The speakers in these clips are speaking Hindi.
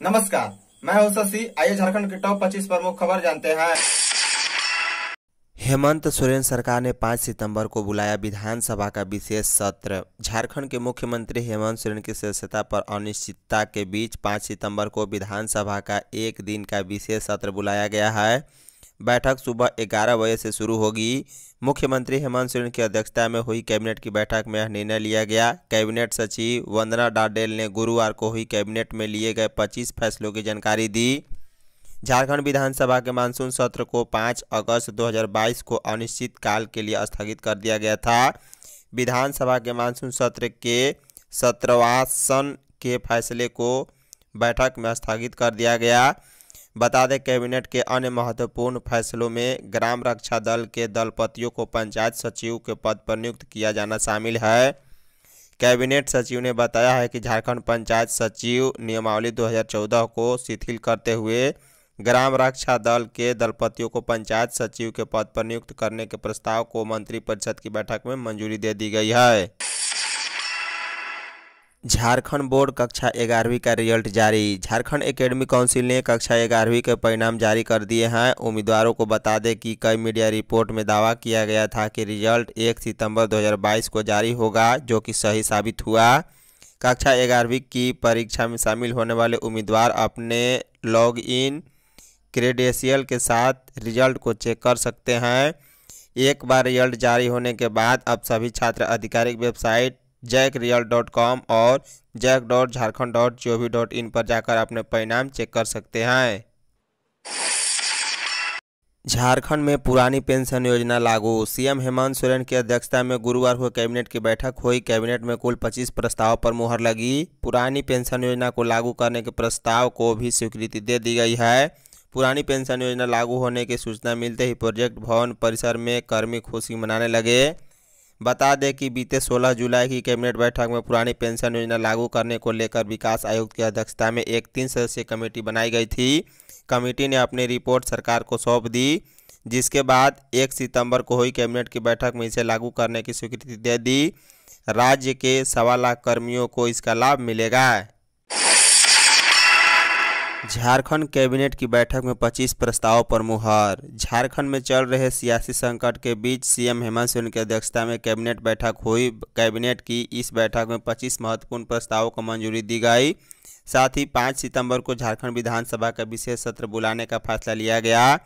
नमस्कार, मैं हूँ शशि। आइए झारखंड के टॉप 25 प्रमुख खबर जानते हैं। हेमंत सोरेन सरकार ने 5 सितंबर को बुलाया विधानसभा का विशेष सत्र। झारखंड के मुख्यमंत्री हेमंत सोरेन की सदस्यता पर अनिश्चितता के बीच 5 सितंबर को विधानसभा का एक दिन का विशेष सत्र बुलाया गया है। बैठक सुबह 11 बजे से शुरू होगी। मुख्यमंत्री हेमंत सोरेन की अध्यक्षता में हुई कैबिनेट की बैठक में यह निर्णय लिया गया। कैबिनेट सचिव वंदना डाडेल ने गुरुवार को हुई कैबिनेट में लिए गए 25 फैसलों की जानकारी दी। झारखंड विधानसभा के मानसून सत्र को 5 अगस्त 2022 को अनिश्चित काल के लिए स्थगित कर दिया गया था। विधानसभा के मानसून सत्र के सत्रवासन के फैसले को बैठक में स्थगित कर दिया गया। बता दें, कैबिनेट के अन्य महत्वपूर्ण फैसलों में ग्राम रक्षा दल के दलपतियों को पंचायत सचिव के पद पर नियुक्त किया जाना शामिल है। कैबिनेट सचिव ने बताया है कि झारखंड पंचायत सचिव नियमावली 2014 को शिथिल करते हुए ग्राम रक्षा दल के दलपतियों को पंचायत सचिव के पद पर नियुक्त करने के प्रस्ताव को मंत्रिपरिषद की बैठक में मंजूरी दे दी गई है। झारखंड बोर्ड कक्षा ग्यारहवीं का रिज़ल्ट जारी। झारखंड एकेडमिक काउंसिल ने कक्षा ग्यारहवीं के परिणाम जारी कर दिए हैं। उम्मीदवारों को बता दें कि कई मीडिया रिपोर्ट में दावा किया गया था कि रिज़ल्ट 1 सितंबर 2022 को जारी होगा, जो कि सही साबित हुआ। कक्षा ग्यारहवीं की परीक्षा में शामिल होने वाले उम्मीदवार अपने लॉग इन क्रेडेंशियल के साथ रिज़ल्ट को चेक कर सकते हैं। एक बार रिज़ल्ट जारी होने के बाद अब सभी छात्र आधिकारिक website JAC real dot com और JAC dot Jharkhand dot G O V dot in पर जाकर अपने परिणाम चेक कर सकते हैं। झारखंड में पुरानी पेंशन योजना लागू। सीएम हेमंत सोरेन की अध्यक्षता में गुरुवार को कैबिनेट की बैठक हुई। कैबिनेट में कुल 25 प्रस्ताव पर मुहर लगी। पुरानी पेंशन योजना को लागू करने के प्रस्ताव को भी स्वीकृति दे दी गई है। पुरानी पेंशन योजना लागू होने की सूचना मिलते ही प्रोजेक्ट भवन परिसर में कर्मी खुशी मनाने लगे। बता दें कि बीते 16 जुलाई की कैबिनेट बैठक में पुरानी पेंशन योजना लागू करने को लेकर विकास आयुक्त की अध्यक्षता में एक तीन सदस्यीय कमेटी बनाई गई थी। कमेटी ने अपनी रिपोर्ट सरकार को सौंप दी, जिसके बाद एक सितंबर को हुई कैबिनेट की बैठक में इसे लागू करने की स्वीकृति दे दी। राज्य के सवा लाख कर्मियों को इसका लाभ मिलेगा। झारखंड कैबिनेट की बैठक में 25 प्रस्तावों पर मुहर। झारखंड में चल रहे सियासी संकट के बीच सीएम हेमंत सोरेन की अध्यक्षता में कैबिनेट बैठक हुई। कैबिनेट की इस बैठक में 25 महत्वपूर्ण प्रस्तावों को मंजूरी दी गई। साथ ही 5 सितंबर को झारखंड विधानसभा का विशेष सत्र बुलाने का फैसला लिया गया।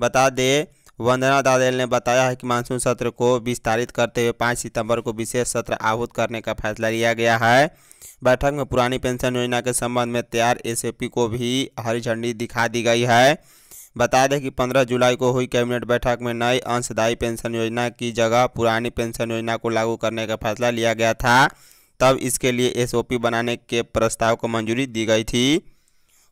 बता दें वंदना दादेल ने बताया है कि मानसून सत्र को विस्तारित करते हुए पाँच सितंबर को विशेष सत्र आहूत करने का फैसला लिया गया है। बैठक में पुरानी पेंशन योजना के संबंध में तैयार एसएपी को भी हरी झंडी दिखा दी गई है। बता दें कि 15 जुलाई को हुई कैबिनेट बैठक में नई अंशदायी पेंशन योजना की जगह पुरानी पेंशन योजना को लागू करने का फैसला लिया गया था। तब इसके लिए एसओपी बनाने के प्रस्ताव को मंजूरी दी गई थी।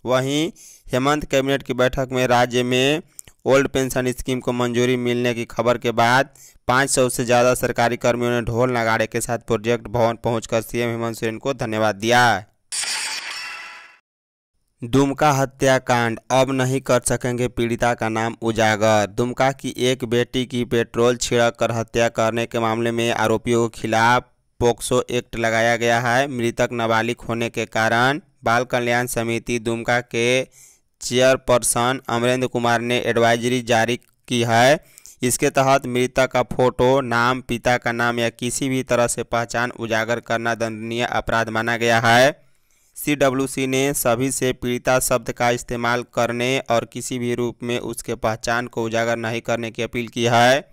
वहीं हेमंत कैबिनेट की बैठक में राज्य में ओल्ड पेंशन स्कीम को मंजूरी मिलने की खबर के बाद 500 से ज़्यादा सरकारी कर्मियों ने ढोल नगाड़े के साथ प्रोजेक्ट भवन पहुंचकर सीएम हेमंत सोरेन को धन्यवाद दिया। दुमका हत्याकांड, अब नहीं कर सकेंगे पीड़िता का नाम उजागर। दुमका की एक बेटी की पेट्रोल छिड़क कर हत्या करने के मामले में आरोपियों के खिलाफ पोक्सो एक्ट लगाया गया है। मृतक नाबालिग होने के कारण बाल कल्याण समिति दुमका के चेयरपर्सन अमरेंद्र कुमार ने एडवाइजरी जारी की है। इसके तहत मृतक का फ़ोटो, नाम, पिता का नाम या किसी भी तरह से पहचान उजागर करना दंडनीय अपराध माना गया है। सीडब्ल्यूसी ने सभी से पीड़िता शब्द का इस्तेमाल करने और किसी भी रूप में उसके पहचान को उजागर नहीं करने की अपील की है।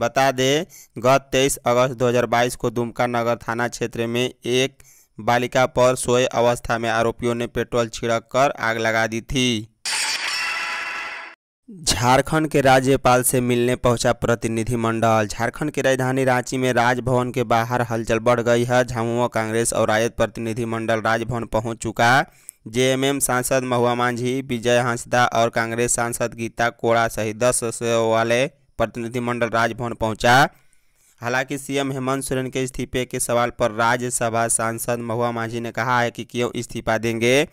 बता दें, गत 23 अगस्त 2022 को दुमका नगर थाना क्षेत्र में एक बालिका पर सोए अवस्था में आरोपियों ने पेट्रोल छिड़क कर आग लगा दी थी। झारखंड के राज्यपाल से मिलने पहुँचा प्रतिनिधिमंडल झारखंड की राजधानी रांची में राजभवन के बाहर हलचल बढ़ गई है। झामुमो कांग्रेस और राजद प्रतिनिधिमंडल राजभवन पहुँच चुका जेएमएम सांसद महुआ मांझी, विजय हंसदा और कांग्रेस सांसद गीता कोड़ा सहित दस सदस्यों वाले प्रतिनिधिमंडल राजभवन पहुँचा। हालाँकि सीएम हेमंत सोरेन के इस्तीफे के सवाल पर राज्यसभा सांसद महुआ मांझी ने कहा है कि क्यों इस्तीफा देंगे?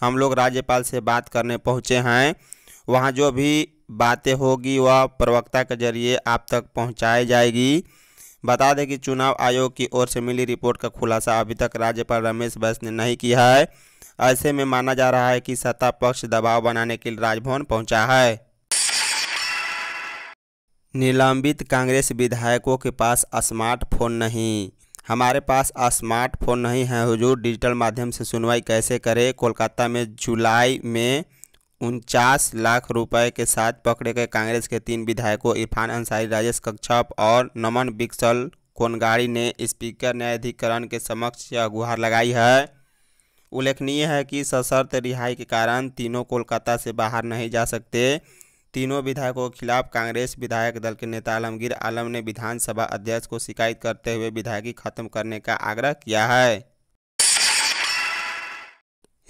हम लोग राज्यपाल से बात करने पहुँचे हैं। वहाँ जो भी बातें होगी, वह प्रवक्ता के ज़रिए आप तक पहुंचाई जाएगी। बता दें कि चुनाव आयोग की ओर से मिली रिपोर्ट का खुलासा अभी तक राज्यपाल रमेश बैस ने नहीं किया है। ऐसे में माना जा रहा है कि सत्ता पक्ष दबाव बनाने के लिए राजभवन पहुँचा है। निलंबित कांग्रेस विधायकों के पास स्मार्टफ़ोन नहीं। हमारे पास स्मार्टफ़ोन नहीं है, हुजूर। डिजिटल माध्यम से सुनवाई कैसे करें? कोलकाता में जुलाई में उनचास लाख रुपए के साथ पकड़े गए कांग्रेस के तीन विधायकों, इरफान अंसारी, राजेश कच्छप और नमन बिक्सल कोनगाड़ी ने स्पीकर न्यायाधिकरण के समक्ष यह गुहार लगाई है। उल्लेखनीय है कि सशर्त रिहाई के कारण तीनों कोलकाता से बाहर नहीं जा सकते। तीनों विधायकों के खिलाफ कांग्रेस विधायक दल के नेता आलमगीर आलम ने विधानसभा अध्यक्ष को शिकायत करते हुए विधायकी खत्म करने का आग्रह किया है।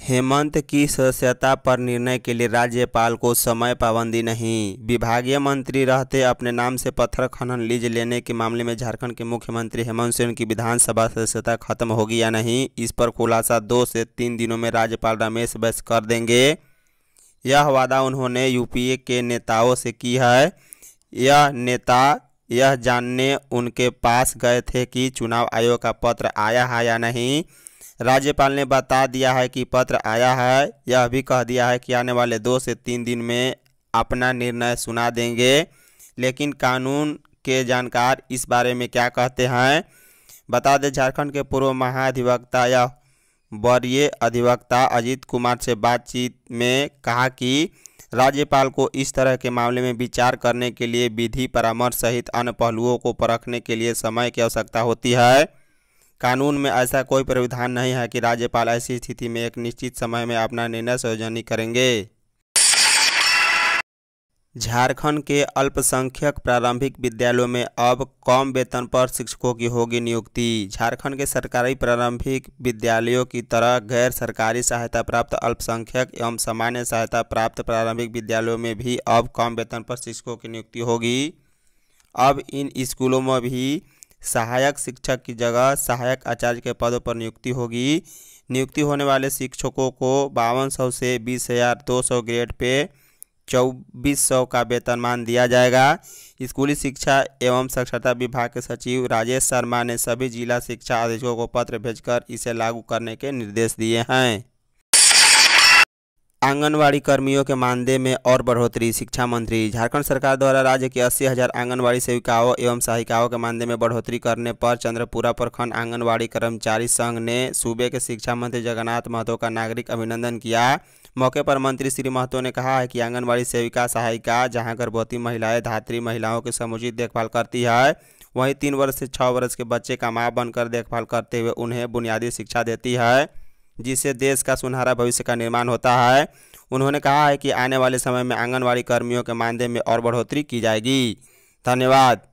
हेमंत की सदस्यता पर निर्णय के लिए राज्यपाल को समय पाबंदी नहीं। विभागीय मंत्री रहते अपने नाम से पत्थर खनन, लीज लेने के मामले में झारखंड के मुख्यमंत्री हेमंत सोरेन की विधानसभा सदस्यता खत्म होगी या नहीं, इस पर खुलासा दो से तीन दिनों में राज्यपाल रमेश बैस कर देंगे। यह वादा उन्होंने यूपीए के नेताओं से की है। यह नेता यह जानने उनके पास गए थे कि चुनाव आयोग का पत्र आया है या नहीं। राज्यपाल ने बता दिया है कि पत्र आया है। यह भी कह दिया है कि आने वाले दो से तीन दिन में अपना निर्णय सुना देंगे। लेकिन कानून के जानकार इस बारे में क्या कहते हैं? बता दें, झारखंड के पूर्व महाधिवक्ता या वरीय अधिवक्ता अजीत कुमार से बातचीत में कहा कि राज्यपाल को इस तरह के मामले में विचार करने के लिए विधि परामर्श सहित अन्य पहलुओं को परखने के लिए समय की आवश्यकता होती है। कानून में ऐसा कोई प्रावधान नहीं है कि राज्यपाल ऐसी स्थिति में एक निश्चित समय में अपना निर्णय सार्वजनिक करेंगे। झारखंड के अल्पसंख्यक प्रारंभिक विद्यालयों में अब कम वेतन पर शिक्षकों की होगी नियुक्ति। झारखंड के सरकारी प्रारंभिक विद्यालयों की तरह गैर सरकारी सहायता प्राप्त अल्पसंख्यक एवं सामान्य सहायता प्राप्त प्रारंभिक विद्यालयों में भी अब कम वेतन पर शिक्षकों की नियुक्ति होगी। अब इन स्कूलों में भी सहायक शिक्षक की जगह सहायक आचार्य के पदों पर नियुक्ति होगी। नियुक्ति होने वाले शिक्षकों को बावन सौ बीस ग्रेड पे चौबीस सौ का वेतनमान दिया जाएगा। स्कूली शिक्षा एवं साक्षरता विभाग के सचिव राजेश शर्मा ने सभी जिला शिक्षा अधीक्षकों को पत्र भेजकर इसे लागू करने के निर्देश दिए हैं। आंगनवाड़ी कर्मियों के मानदेय में और बढ़ोतरी। शिक्षा मंत्री, झारखंड सरकार द्वारा राज्य के अस्सी हज़ार आंगनबाड़ी सेविकाओं एवं सहायिकाओं के मानदेय में बढ़ोतरी करने पर चंद्रपुरा प्रखंड आंगनबाड़ी कर्मचारी संघ ने सूबे के शिक्षा मंत्री जगन्नाथ महतो का नागरिक अभिनंदन किया। मौके पर मंत्री श्री महतो ने कहा है कि आंगनबाड़ी सेविका सहायिका, जहाँ गर्भवती महिलाएँ, धात्री महिलाओं की समुचित देखभाल करती है, वहीं तीन वर्ष से छः वर्ष के बच्चे का माँ बनकर देखभाल करते हुए उन्हें बुनियादी शिक्षा देती है, जिससे देश का सुनहरा भविष्य का निर्माण होता है। उन्होंने कहा है कि आने वाले समय में आंगनबाड़ी कर्मियों के मानदेय में और बढ़ोतरी की जाएगी। धन्यवाद।